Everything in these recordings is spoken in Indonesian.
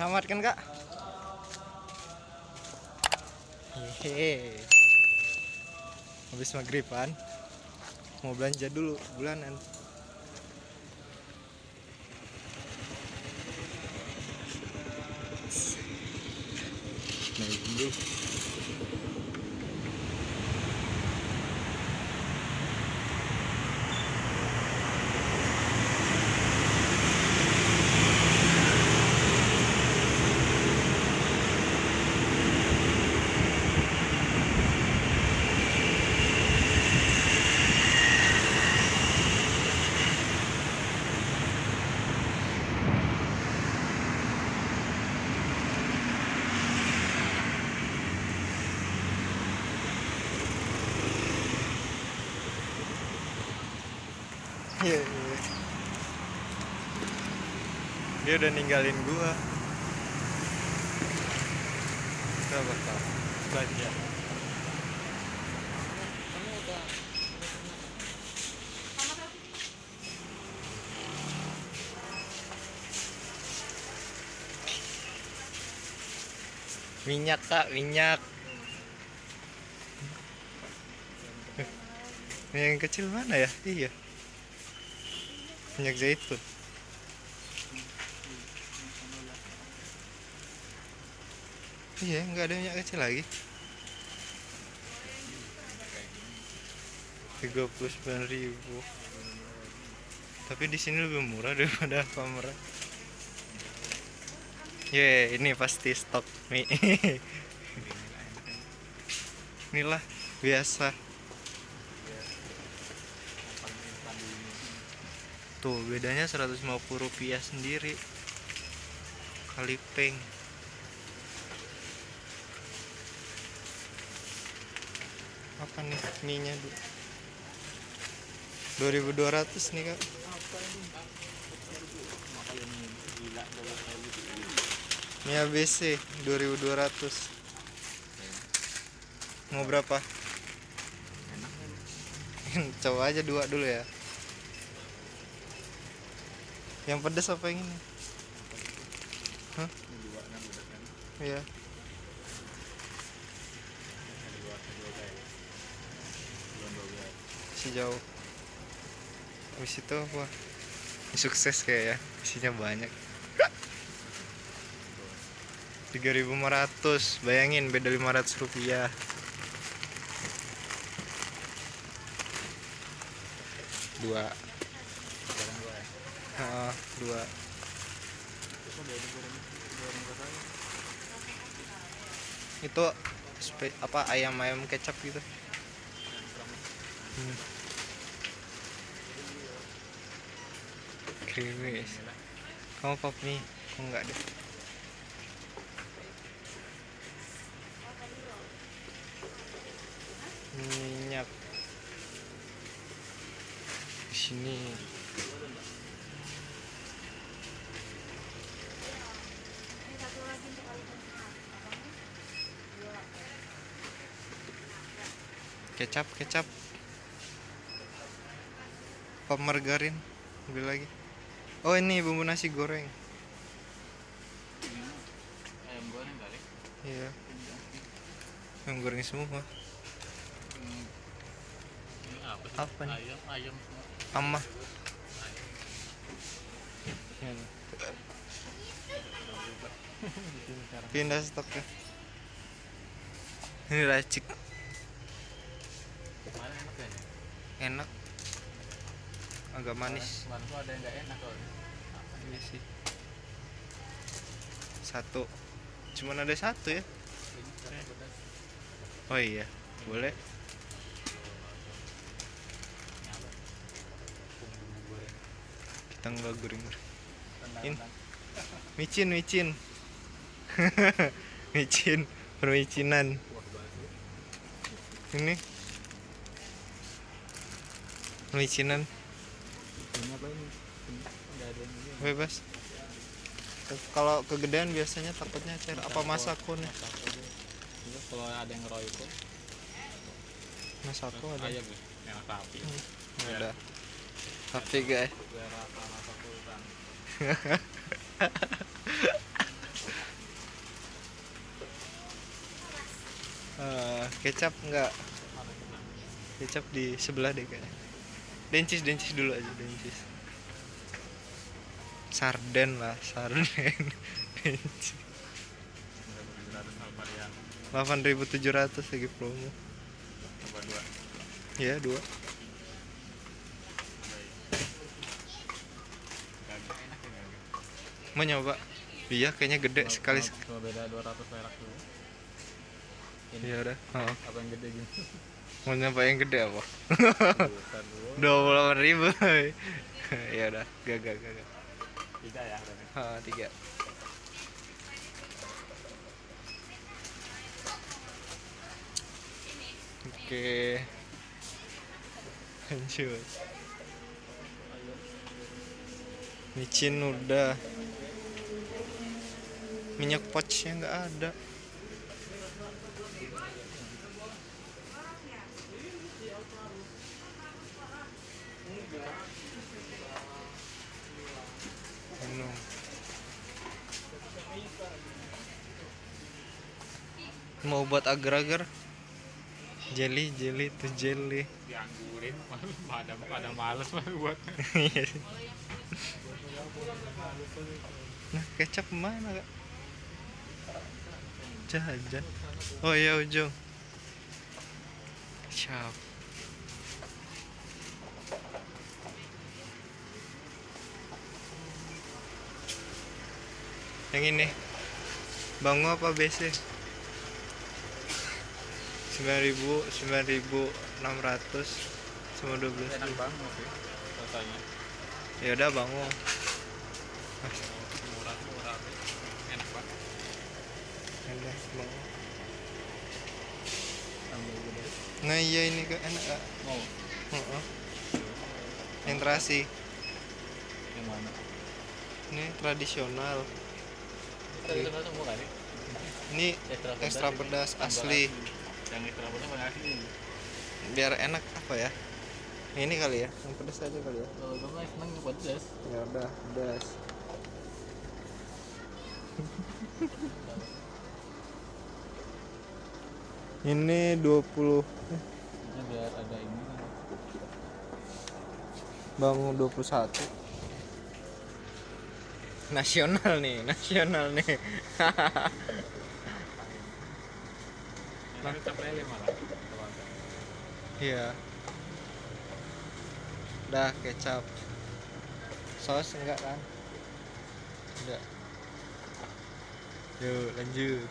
Selamat kan kak? Hehe. Habis maghriban mau belanja dulu bulanan. Nah, dulu. Iya, iya. Dia udah ninggalin gua. Kita bakal belanja. Minyak kak, minyak. Yang kecil mana ya? Iya minyak zaitun. Iya nggak ada minyak kecil lagi. Tiga puluh sembilan ribu. Tapi di sini lebih murah daripada pameran ye ini pasti stok mie. Inilah biasa tuh bedanya 150 rupiah sendiri. Kali peng. Apa nih mie nya 2200 nih kak. Mie ABC 2200 mau berapa? Coba aja dua dulu ya yang pedas apa yang ini? Hah? Iya. Si jauh. Habis itu apa? Sukses kayak ya. Isinya banyak. 3500 bayangin beda 500 rupiah dua Ah, dua itu apa ayam ayam kecap gitu. Hmm. krimis kamu pop mie kok enggak deh minyak. Di sini kecap kecap. Apa margarin ambil lagi. Oh ini bumbu nasi goreng. Ayam goreng kali. Iya. Ayam goreng semua. Hmm. apa sih? Apa nih? ayam ayam semua. Ini. pindah stoknya. Ini racik enak agak manis kemarin tuh ada yang nggak enak loh Iya sih. Satu. Cuman ada satu ya. pedas Oh iya, boleh. Kita nggak tendang In. Micin, micin. micin, permicinan. Ini licinan bebas. Kalau kegedean biasanya takutnya cair apa masakun? nih kalau ada yang royko aku ada. aja yang sapi hmm, ada. sapi guys. uh, kecap enggak kecap di sebelah deh kayaknya dencis dencis dulu aja dencis. Sarden lah sarden. Dencis Berapa tujuh ratus 8700 varian lagi promo. Tambah dua. Ya dua. Mau nyoba? Iya kayaknya gede Cuma- sekali. cuma- cuma beda 200 perak dulu. Ini ya udah oh. apa yang gede gini mau nyoba yang gede apa? Dua puluh delapan ribu ya udah gagak gagak tiga. Ya Ah, tiga. Oke. Lanjut. Micin udah. Minyak pouchnya nggak ada minum mau buat agar-agar. Jelly jelly tuh jelly. Dianggurin pada pada males buat. Iya nah kecap mana kak? Jajan oh iya ujung. Siap. Yang ini. Bangu apa BC 9000 9600 sama 12 enak banget sih rasanya. Ya udah bangu murah murah enak banget enak nah iya ini kak enak kak. Mau? Heeh. yang terasi yang mana? Ini tradisional. Tradisional semua kali ini ekstra ekstra pedas asli yang ekstra pedas yang asli biar enak apa ya? Ini kali ya yang pedas aja kali ya. Kalau gue mah seneng pedas ya udah pedas ini 20 eh, ini biar ada ini bangun 21 nasional nih nasional nih nah lele malah. Iya. Udah kecap. Saus enggak kan? Enggak. Yuk lanjut.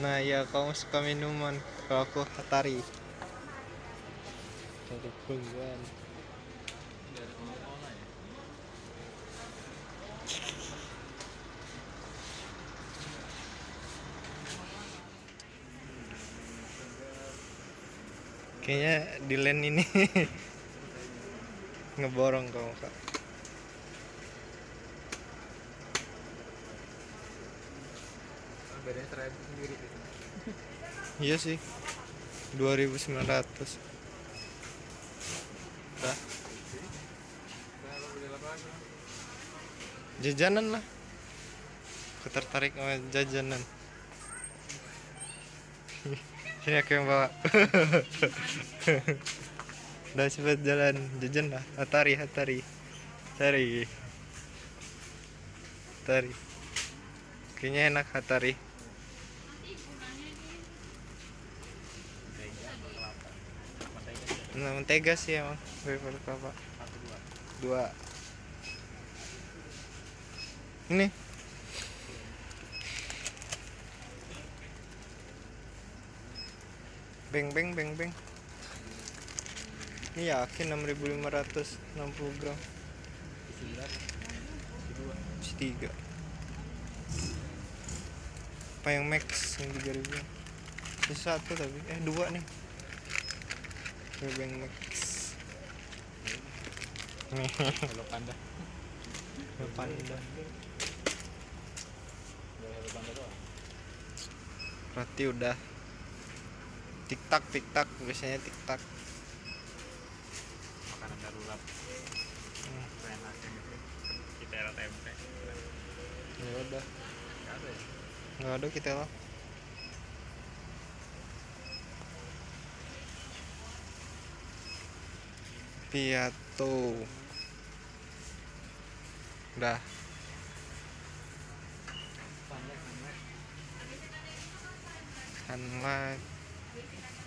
Nah ya kamu suka minuman. Kalau aku hatari. Dari puluhan Nggak ada Coca-Cola ya kayaknya di land ini ngeborong kamu kak bedanya seribu sendiri gitu. Iya sih. 2900 udah. Kalau beli lagi jajanan lah. Aku tertarik sama jajanan sini aku yang bawa. Udah cepet jalan jajan lah. Hatari hatari hatari hatari kayaknya enak hatari nah, mentega sih emang daripada kelapa dua. Ini beng beng beng beng ini yakin 6560 gram isi berat isi dua isi tiga apa yang max yang 3000 isi satu tapi eh dua nih. Beng beng max? Kalau panda kalau panda Berarti udah tik tak tik tak biasanya tik tak makanan darurat. Hmm. kita gitu. era tempe. Ya nggak ada ya? Nggak ada kita lah. Piatu. Udah. Unlike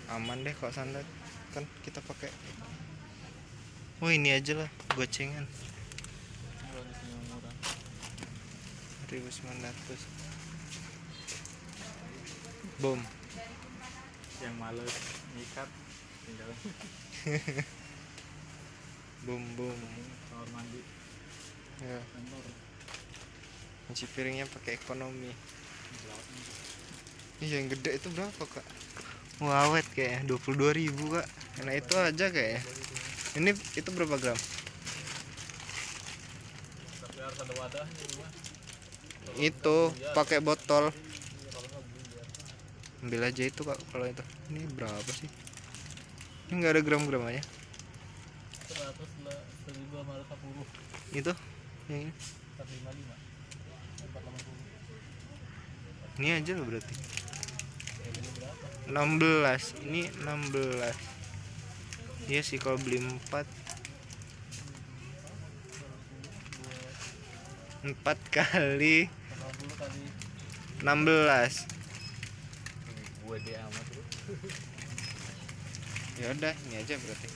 aman deh kok sunlight kan kita pakai oh ini aja lah gocengan. Kalau di sini murah. 1900 bom Yang males nyikat tinggal. Bom bom kamar mandi. Ya. Cuci piringnya pakai ekonomi. Berapa? Ih, yang gede itu berapa kak? Wah, awet kayaknya 22.000 ribu kak Nah itu aja kayaknya Ini itu berapa gram? Itu pakai botol. Ambil aja itu kak kalau itu Ini berapa sih? Ini nggak ada ratus sepuluh, Itu yang ini. Ini aja loh berarti? 16 Ini 16 Iya sih kalau beli 4 4 kali Delapan puluh kali. 16 Gue dia amat ya udah ini aja berarti.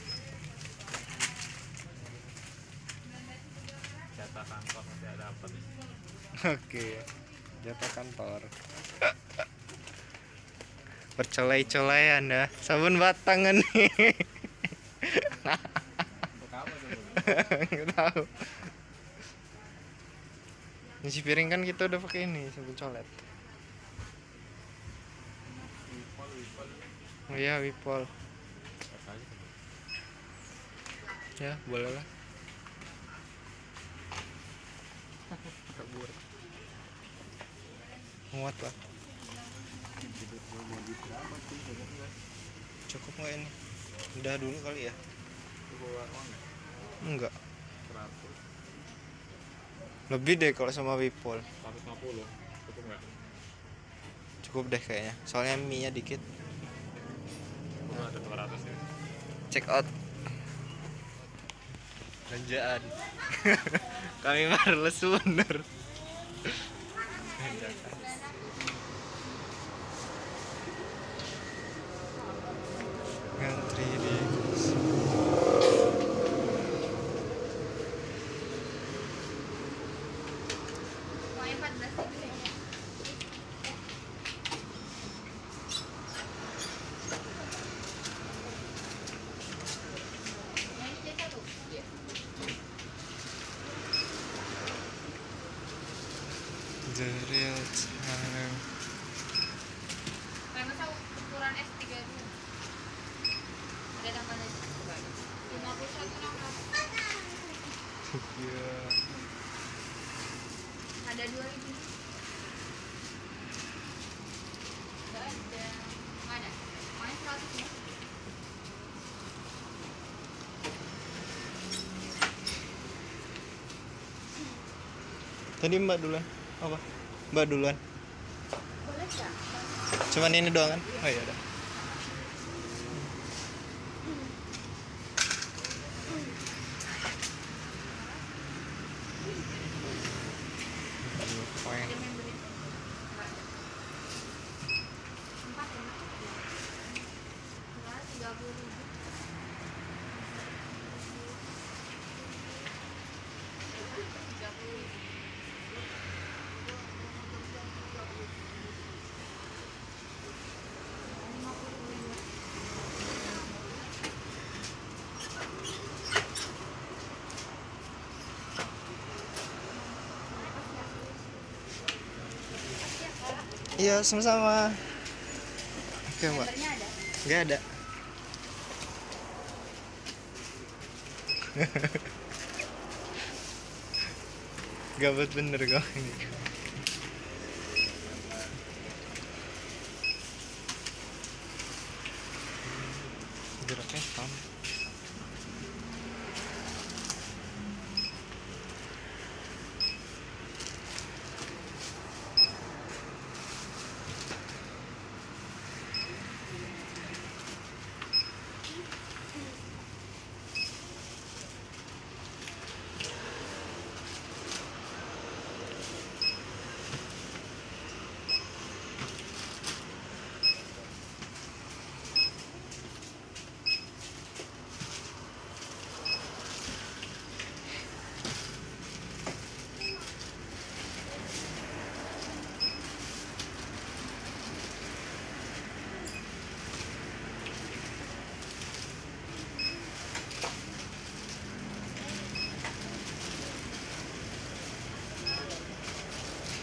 Jatah kantor masih ada apa nih? oke jatah kantor bercelai-celai anda sabun apa tuh? nggak tahu. Nyuci piring kan kita udah pakai ini sabun colet. Oh iya wipol. Ya boleh lah. Muat lah Hidup gue mau di berapa sih? Cukup nggak? ini? Udah dulu kali ya? Enggak. Lebih deh kalau sama wipol. Cukup nggak? cukup deh kayaknya. Soalnya mie nya dikit ada ya. check out. Belanjaan kami males bener ngantri di Pokoknya 14 ribu ya. Yang ini satu. Iya. the real time Karena tahu ukuran S3 dulu. Ada tambahnya. 51 nangka. Ada 2000. Enggak ada. Enggak ada. Main 100 ya. tadi mbak duluan apa mbak duluan Boleh cuman ini doang kan oh iya udah Dua poin. Ada yang beli. Enggak ada. Empat ya. Enggak, 30 ribu. Tiga puluh ribu. Lima puluh ribu. Iya sama-sama. Oke mbak. Gambarnya ada. nggak ada. Gabut bener kok ini geraknya sama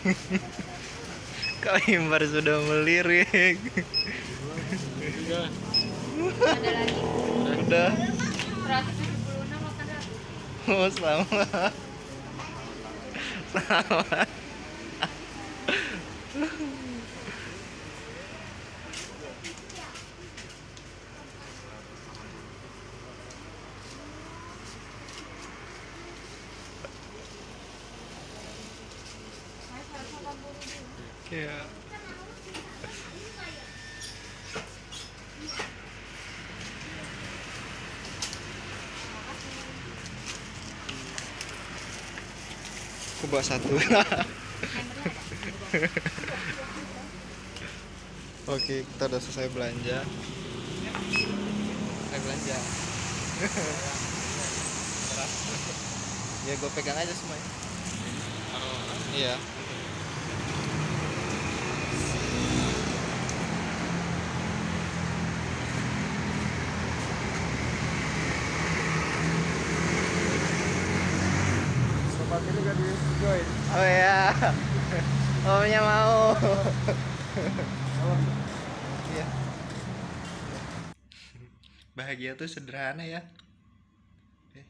Kau Imbar sudah melirik. Ada lagi. Udah. 176 makan ratu. Oh, selamat. Selamat. Iya. Aku bawa satu. Oke, kita udah selesai belanja. Selesai belanja. ya gue pegang aja semuanya. Iya. Join. Oh ya. Omnya mau. Iya. Bahagia tuh sederhana ya. Eh,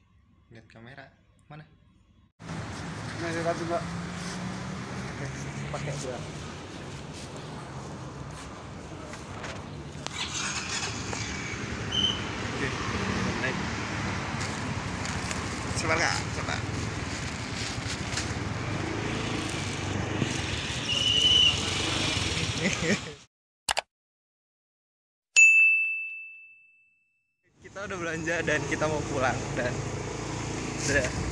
lihat kamera. Mana? Nah, lihat juga. Pakai dua. Oke, naik. Sabar kak, sabar. Kita udah belanja dan kita mau pulang dan udah